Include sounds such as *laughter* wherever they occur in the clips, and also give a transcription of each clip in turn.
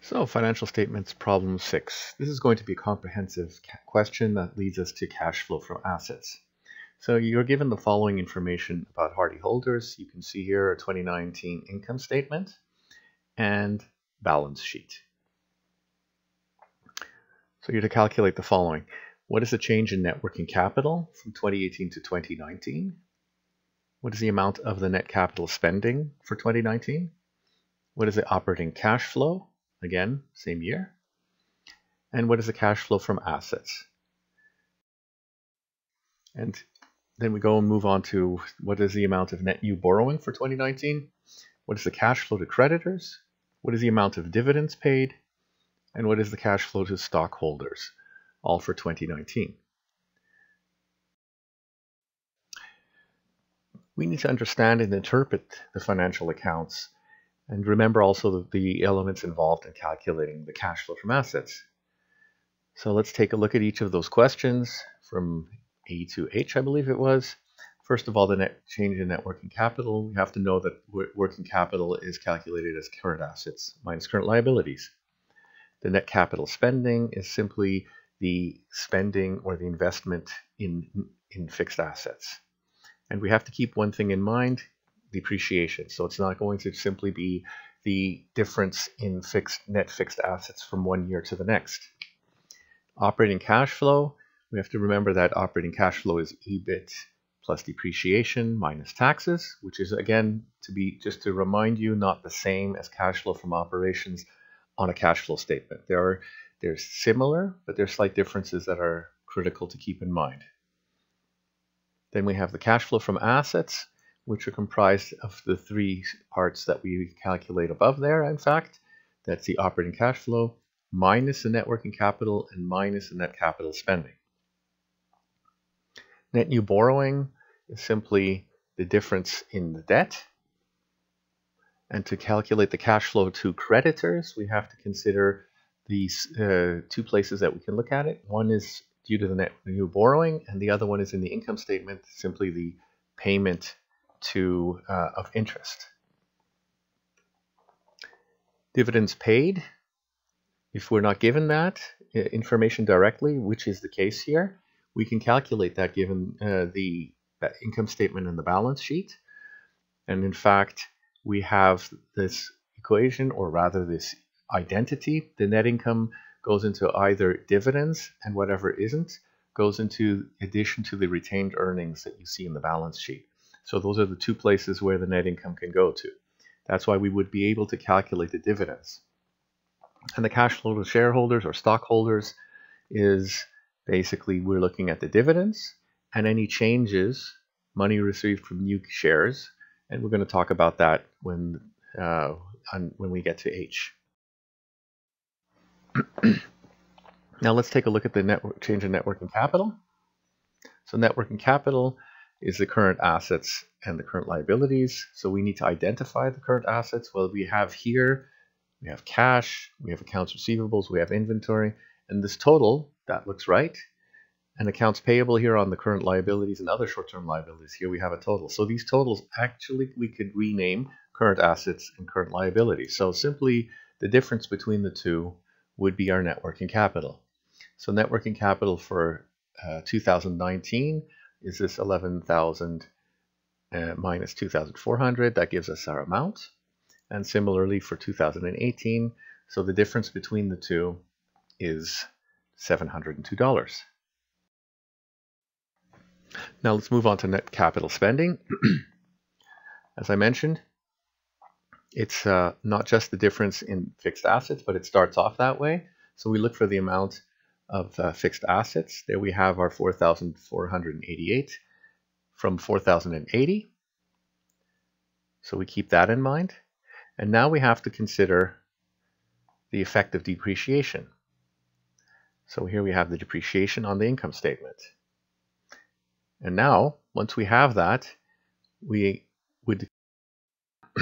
So, financial statements problem six. This is going to be a comprehensive question that leads us to cash flow from assets. So, you're given the following information about Hardy Holders. You can see here a 2019 income statement and balance sheet. So, you're to calculate the following What is the change in net working capital from 2018 to 2019? What is the amount of the net capital spending for 2019? What is the operating cash flow? Again, same year. And what is the cash flow from assets? And then we go and move on to what is the amount of net new borrowing for 2019? What is the cash flow to creditors? What is the amount of dividends paid? And what is the cash flow to stockholders? All for 2019. We need to understand and interpret the financial accounts and remember also the, elements involved in calculating the cash flow from assets. So let's take a look at each of those questions from A to H, I believe it was. First of all, the net change in net working capital. We have to know that working capital is calculated as current assets minus current liabilities. The net capital spending is simply the spending or the investment in, in fixed assets. And we have to keep one thing in mind depreciation. So it's not going to simply be the difference in fixed net fixed assets from one year to the next. Operating cash flow, we have to remember that operating cash flow is EBIT plus depreciation minus taxes, which is again to be just to remind you not the same as cash flow from operations on a cash flow statement. There are they're similar, but there's slight differences that are critical to keep in mind. Then we have the cash flow from assets which are comprised of the three parts that we calculate above there, in fact. That's the operating cash flow minus the net working capital and minus the net capital spending. Net new borrowing is simply the difference in the debt. And to calculate the cash flow to creditors, we have to consider these uh, two places that we can look at it. One is due to the net new borrowing, and the other one is in the income statement, simply the payment to uh, of interest. Dividends paid, if we're not given that information directly, which is the case here, we can calculate that given uh, the income statement and the balance sheet. And in fact, we have this equation, or rather this identity. The net income goes into either dividends, and whatever isn't goes into addition to the retained earnings that you see in the balance sheet. So those are the two places where the net income can go to. That's why we would be able to calculate the dividends. And the cash flow to shareholders or stockholders is basically we're looking at the dividends and any changes, money received from new shares, and we're going to talk about that when uh, on, when we get to H. *clears throat* now let's take a look at the network change in net working capital. So net working capital is the current assets and the current liabilities. So we need to identify the current assets. Well, we have here, we have cash, we have accounts receivables, we have inventory, and this total, that looks right. And accounts payable here on the current liabilities and other short-term liabilities, here we have a total. So these totals, actually, we could rename current assets and current liabilities. So simply the difference between the two would be our net working capital. So net working capital for uh, 2019 is this 11,000 uh, minus 2,400. That gives us our amount. And similarly for 2018, so the difference between the two is $702. Now let's move on to net capital spending. *clears throat* As I mentioned, it's uh, not just the difference in fixed assets, but it starts off that way. So we look for the amount of uh, fixed assets. There we have our 4,488 from 4,080. So we keep that in mind. And now we have to consider the effect of depreciation. So here we have the depreciation on the income statement. And now, once we have that, we would, *coughs*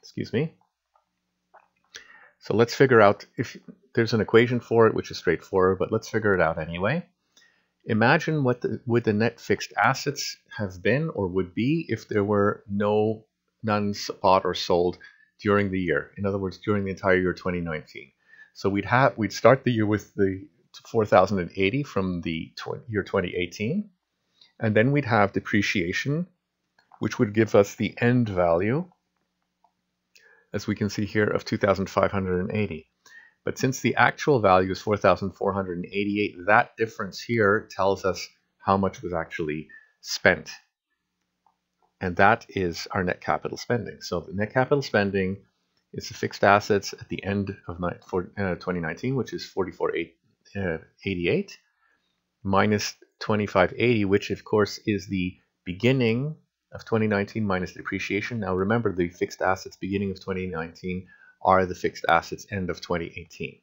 excuse me. So let's figure out if there's an equation for it, which is straightforward, but let's figure it out anyway. Imagine what the, would the net fixed assets have been or would be if there were no none bought or sold during the year. In other words, during the entire year 2019. So we'd have we'd start the year with the 4,080 from the year 2018, and then we'd have depreciation, which would give us the end value, as we can see here, of 2,580. But since the actual value is 4,488, that difference here tells us how much was actually spent. And that is our net capital spending. So the net capital spending is the fixed assets at the end of 2019, uh, which is 4488, uh, minus 2580, which of course is the beginning of 2019 minus depreciation. Now remember the fixed assets beginning of 2019 are the fixed assets end of 2018.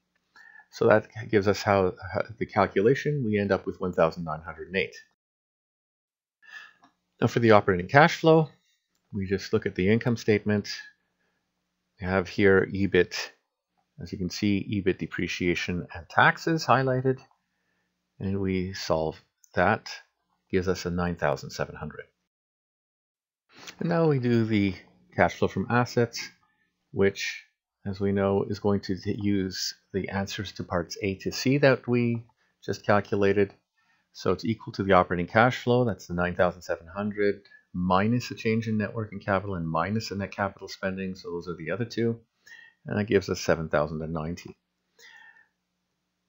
So that gives us how, how the calculation, we end up with 1,908. Now for the operating cash flow, we just look at the income statement. We have here EBIT, as you can see, EBIT depreciation and taxes highlighted. And we solve that, gives us a 9,700. And now we do the cash flow from assets, which as we know, is going to use the answers to parts A to C that we just calculated. So it's equal to the operating cash flow, that's the 9,700, minus the change in net working capital and minus the net capital spending, so those are the other two, and that gives us 7,090.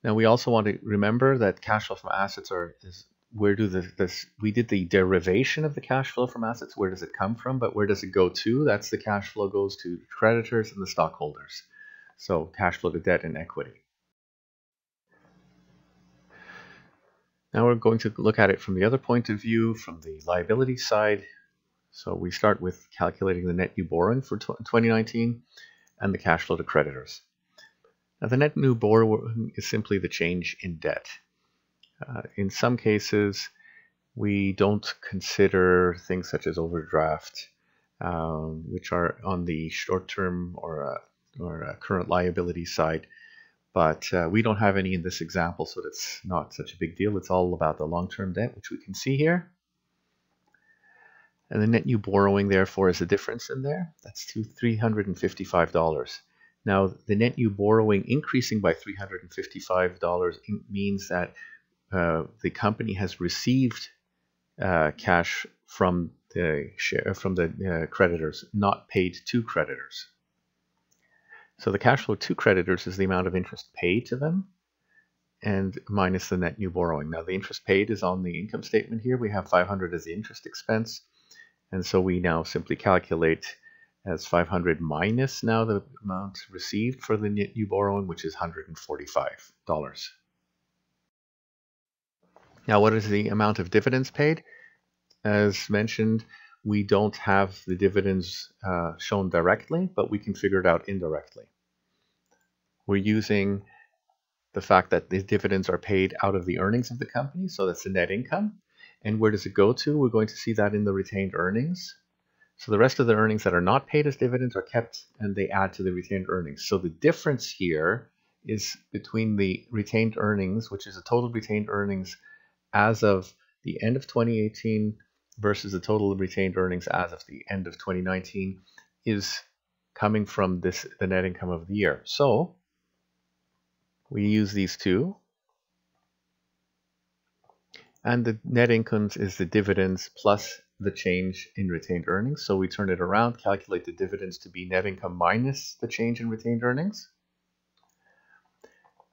Now we also want to remember that cash flow from assets are is where do the, this we did the derivation of the cash flow from assets. Where does it come from? But where does it go to? That's the cash flow goes to creditors and the stockholders. So cash flow to debt and equity. Now we're going to look at it from the other point of view from the liability side. So we start with calculating the net new borrowing for 2019 and the cash flow to creditors. Now the net new borrowing is simply the change in debt uh, in some cases, we don't consider things such as overdraft, um, which are on the short-term or, uh, or current liability side. But uh, we don't have any in this example, so that's not such a big deal. It's all about the long-term debt, which we can see here. And the net new borrowing, therefore, is a difference in there. That's to $355. Now, the net new borrowing increasing by $355 means that uh, the company has received uh, cash from the share from the uh, creditors, not paid to creditors. So the cash flow to creditors is the amount of interest paid to them, and minus the net new borrowing. Now the interest paid is on the income statement here. We have 500 as the interest expense, and so we now simply calculate as 500 minus now the amount received for the net new borrowing, which is $145. Now, what is the amount of dividends paid? As mentioned, we don't have the dividends uh, shown directly, but we can figure it out indirectly. We're using the fact that the dividends are paid out of the earnings of the company, so that's the net income. And where does it go to? We're going to see that in the retained earnings. So the rest of the earnings that are not paid as dividends are kept and they add to the retained earnings. So the difference here is between the retained earnings, which is the total retained earnings as of the end of 2018 versus the total of retained earnings as of the end of 2019 is coming from this the net income of the year. So we use these two. And the net incomes is the dividends plus the change in retained earnings. So we turn it around, calculate the dividends to be net income minus the change in retained earnings.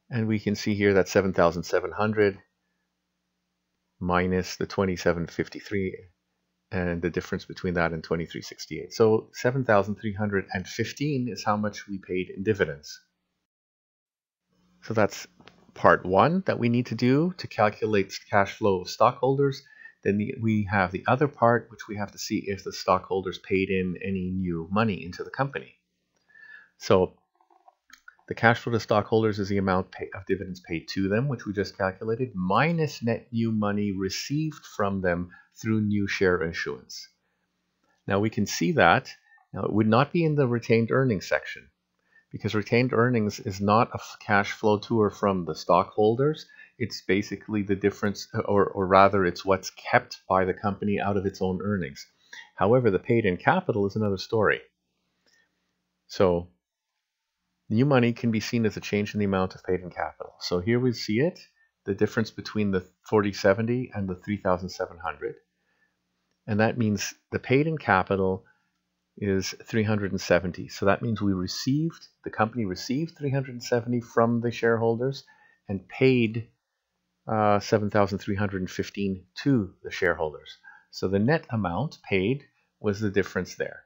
And we can see here that 7,700 minus the 2753 and the difference between that and 2368. So 7,315 is how much we paid in dividends. So that's part one that we need to do to calculate cash flow of stockholders. Then we have the other part, which we have to see if the stockholders paid in any new money into the company. So the cash flow to stockholders is the amount pay, of dividends paid to them, which we just calculated, minus net new money received from them through new share issuance. Now we can see that. Now it would not be in the retained earnings section because retained earnings is not a cash flow to or from the stockholders. It's basically the difference, uh, or, or rather, it's what's kept by the company out of its own earnings. However, the paid in capital is another story. So New money can be seen as a change in the amount of paid in capital. So here we see it, the difference between the 4070 and the 3700. And that means the paid in capital is 370. So that means we received, the company received 370 from the shareholders and paid uh, 7,315 to the shareholders. So the net amount paid was the difference there.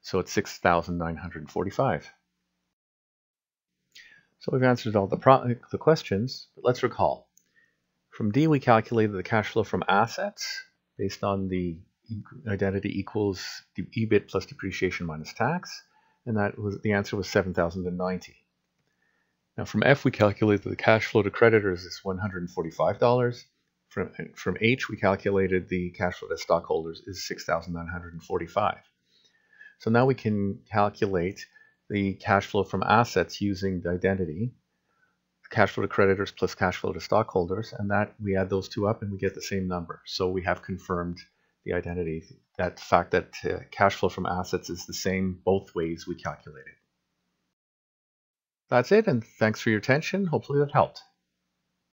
So it's 6,945. So we've answered all the, the questions, but let's recall. From D, we calculated the cash flow from assets based on the identity equals the EBIT plus depreciation minus tax, and that was the answer was 7,090. Now from F, we calculated the cash flow to creditors is $145. From, from H, we calculated the cash flow to stockholders is 6,945. So now we can calculate the cash flow from assets using the identity, cash flow to creditors plus cash flow to stockholders, and that we add those two up and we get the same number. So we have confirmed the identity, that fact that uh, cash flow from assets is the same both ways we calculate it. That's it, and thanks for your attention. Hopefully that helped.